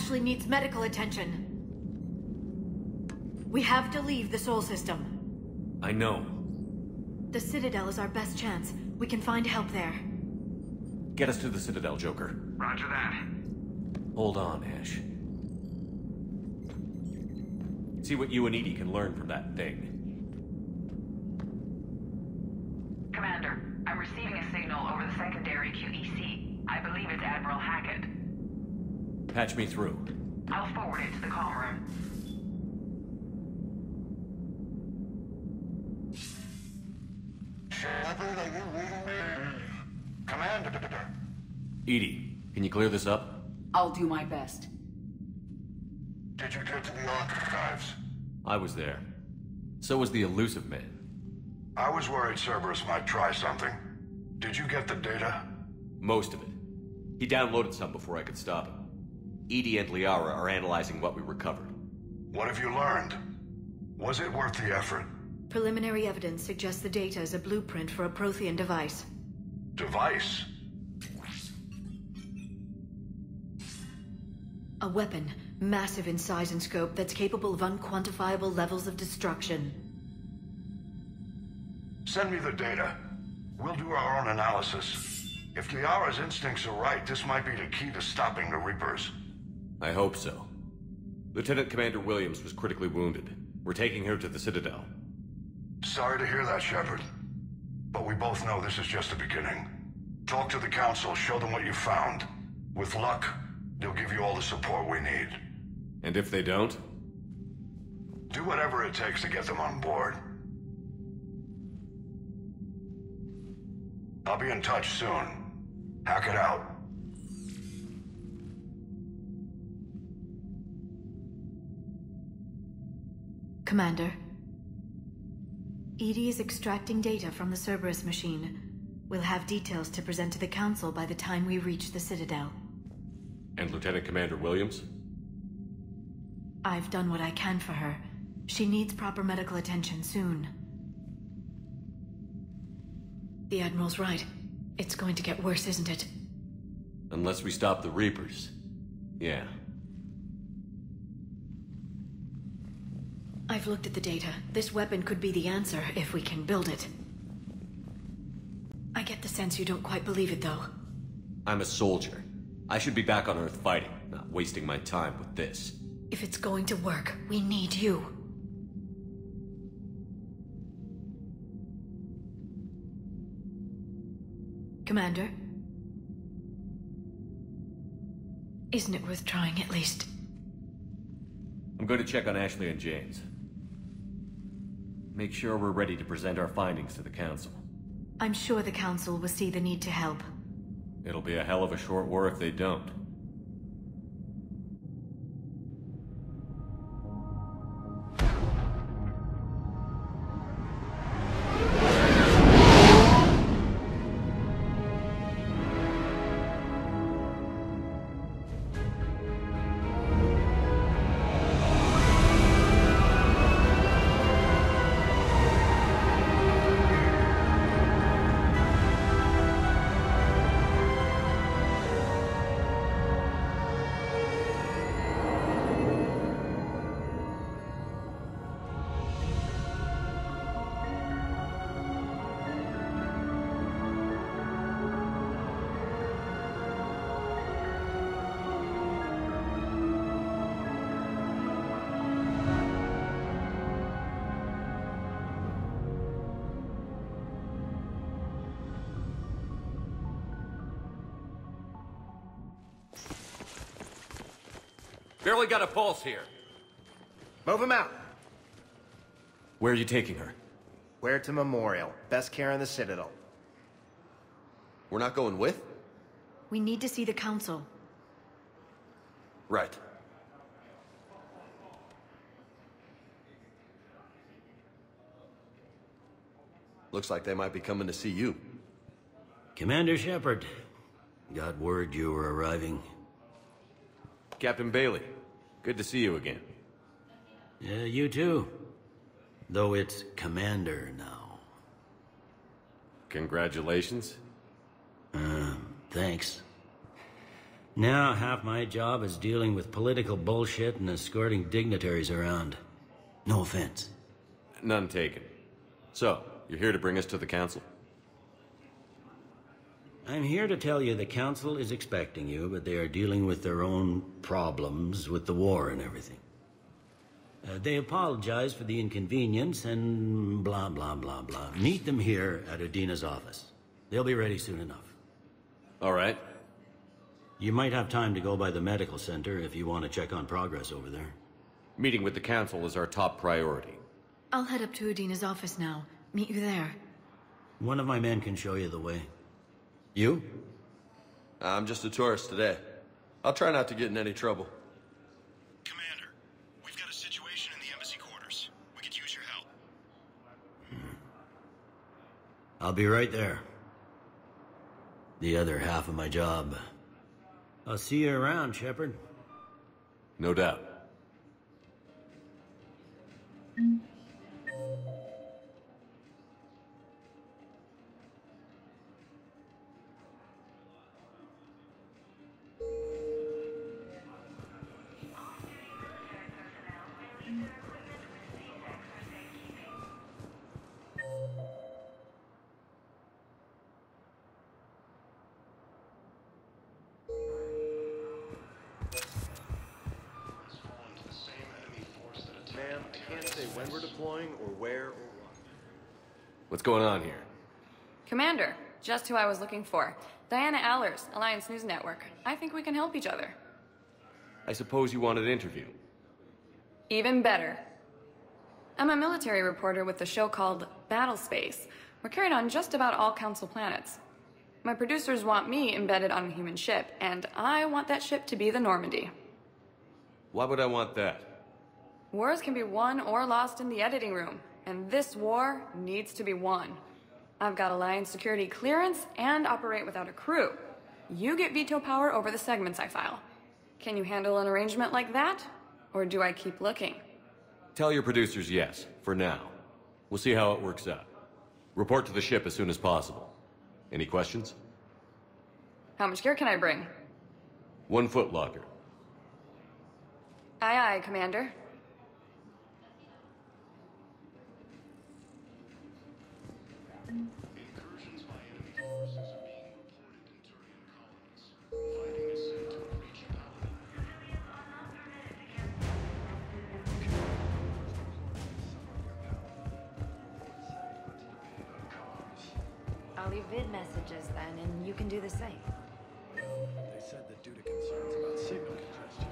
Ashley needs medical attention. We have to leave the Sol system. I know. The Citadel is our best chance. We can find help there. Get us to the Citadel, Joker. Roger that. Hold on, Ash. See what you and EDI can learn from that thing. Patch me through. I'll forward it to the comm room. Shepard, are you reading me? Commander. EDI, can you clear this up? I'll do my best. Did you get to the archives? I was there. So was the Illusive Man. I was worried Cerberus might try something. Did you get the data? Most of it. He downloaded some before I could stop him. EDI and Liara are analyzing what we recovered. What have you learned? Was it worth the effort? Preliminary evidence suggests the data is a blueprint for a Prothean device. Device? A weapon, massive in size and scope, that's capable of unquantifiable levels of destruction. Send me the data. We'll do our own analysis. If Liara's instincts are right, this might be the key to stopping the Reapers. I hope so. Lieutenant Commander Williams was critically wounded. We're taking her to the Citadel. Sorry to hear that, Shepard. But we both know this is just the beginning. Talk to the Council, show them what you found. With luck, they'll give you all the support we need. And if they don't? Do whatever it takes to get them on board. I'll be in touch soon. Hackett out. Commander. EDI is extracting data from the Cerberus machine. We'll have details to present to the Council by the time we reach the Citadel. And Lieutenant Commander Williams? I've done what I can for her. She needs proper medical attention soon. The Admiral's right. It's going to get worse, isn't it? Unless we stop the Reapers. Yeah. I've looked at the data. This weapon could be the answer if we can build it. I get the sense you don't quite believe it, though. I'm a soldier. I should be back on Earth fighting, not wasting my time with this. If it's going to work, we need you. Commander? Isn't it worth trying at least? I'm going to check on Ashley and James. Make sure we're ready to present our findings to the Council. I'm sure the Council will see the need to help. It'll be a hell of a short war if they don't. Barely got a pulse here. Move him out. Where are you taking her? Huerta Memorial. Best care in the Citadel. We're not going with? We need to see the Council. Right. Looks like they might be coming to see you. Commander Shepard, got word you were arriving. Captain Bailey, good to see you again. Yeah, you too. Though it's Commander now. Congratulations. Uh, thanks. Now, half my job is dealing with political bullshit and escorting dignitaries around. No offense. None taken. So, you're here to bring us to the Council? I'm here to tell you the Council is expecting you, but they are dealing with their own problems with the war and everything. Uh, they apologize for the inconvenience and blah, blah, blah, blah. Meet them here at Udina's office. They'll be ready soon enough. All right. You might have time to go by the medical center if you want to check on progress over there. Meeting with the Council is our top priority. I'll head up to Udina's office now. Meet you there. One of my men can show you the way. You? Uh, I'm just a tourist today. I'll try not to get in any trouble. Commander, we've got a situation in the embassy quarters. We could use your help. Hmm. I'll be right there. The other half of my job. I'll see you around, Shepard. No doubt. Ma'am, when we're deploying or where or what. What's going on here? Commander, just who I was looking for. Diana Allers, Alliance News Network. I think we can help each other. I suppose you wanted an interview. Even better. I'm a military reporter with a show called Battle Space. We're carried on just about all Council planets. My producers want me embedded on a human ship, and I want that ship to be the Normandy. Why would I want that? Wars can be won or lost in the editing room, and this war needs to be won. I've got Alliance security clearance and operate without a crew. You get veto power over the segments I file. Can you handle an arrangement like that? Or do I keep looking? Tell your producers yes, for now. We'll see how it works out. Report to the ship as soon as possible. Any questions? How much gear can I bring? One foot locker. Aye, aye, Commander. Incursions by enemy forces are being reported in Turian colonies. Fighting is said to have reached Palaven. I'll leave vid messages then, and you can do the same. They said that due to concerns about signal congestion,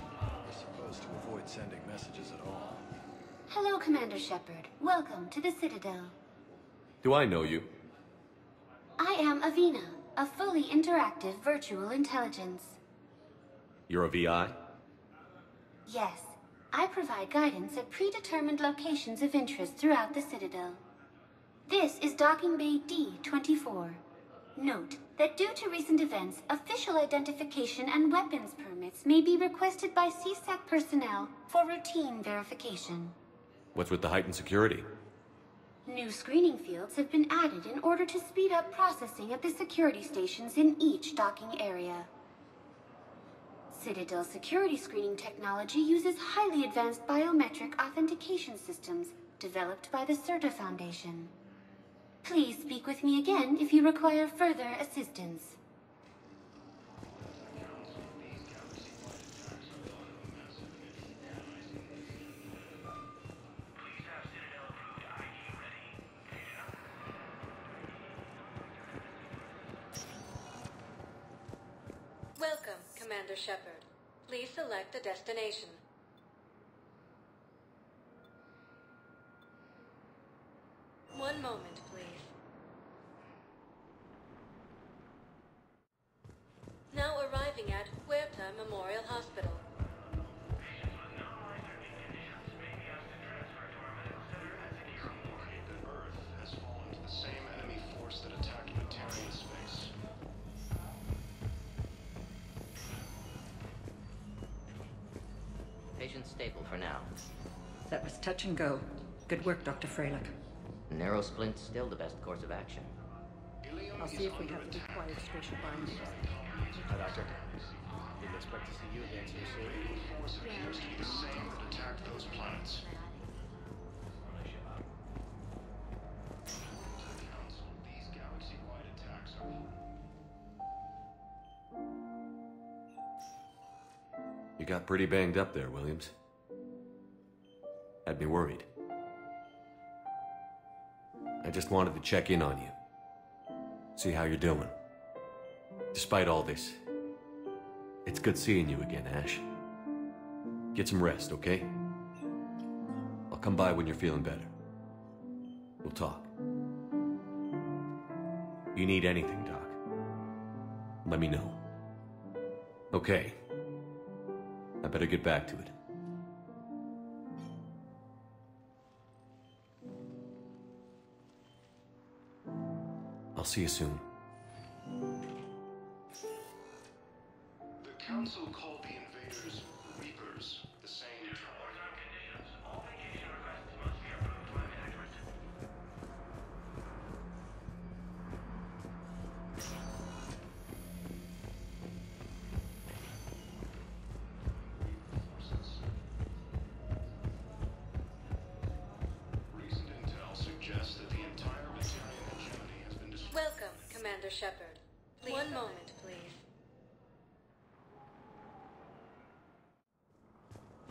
we're supposed to avoid sending messages at all. Hello, Hello, Commander Shepard. Welcome to the Citadel. Do I know you? I am Avina, a fully interactive virtual intelligence. You're a VI? Yes, I provide guidance at predetermined locations of interest throughout the Citadel. This is Docking Bay D-24. Note that due to recent events, official identification and weapons permits may be requested by C-Sec personnel for routine verification. What's with the heightened security? New screening fields have been added in order to speed up processing at the security stations in each docking area. Citadel security screening technology uses highly advanced biometric authentication systems developed by the CERTA Foundation. Please speak with me again if you require further assistance. Commander Shepard. Please select a destination. One moment, please. Now arriving at Huerta Memorial Hospital. Touch and go. Good work, Dr. Freilich. Narrow splint's still the best course of action. I'll see if we have the required spatial bindings. Hi, Doctor. Didn't expect to see you again so soon. Force appears to be the same that attacked those planets. Council, these galaxy-wide attacks are You got pretty banged up there, Williams. Had me worried. I just wanted to check in on you. See how you're doing. Despite all this, it's good seeing you again, Ash. Get some rest, okay? I'll come by when you're feeling better. We'll talk. You need anything, Doc? Let me know. Okay. I better get back to it. I'll see you soon. The Council called the invaders Reapers, the same. Commander Shepard. One moment, please.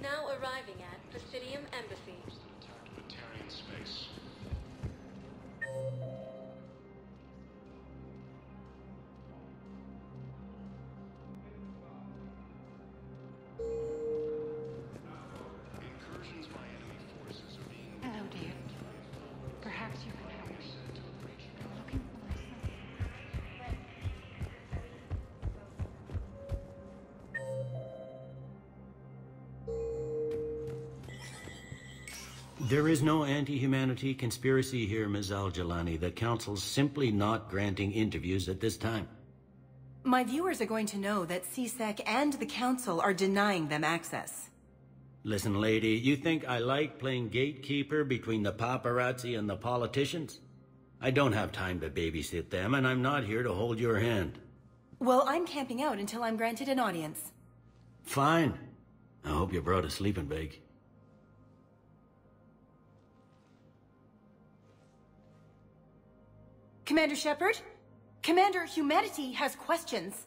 Now arriving at Presidium Embassy. Batarian space. Incursions by enemy forces are being Hello, dear. Perhaps you can There is no anti-humanity conspiracy here, Ms. Al-Jilani. The Council's simply not granting interviews at this time. My viewers are going to know that C-Sec and the Council are denying them access. Listen, lady, you think I like playing gatekeeper between the paparazzi and the politicians? I don't have time to babysit them, and I'm not here to hold your hand. Well, I'm camping out until I'm granted an audience. Fine. I hope you brought a sleeping bag. Commander Shepard? Commander Humanity has questions.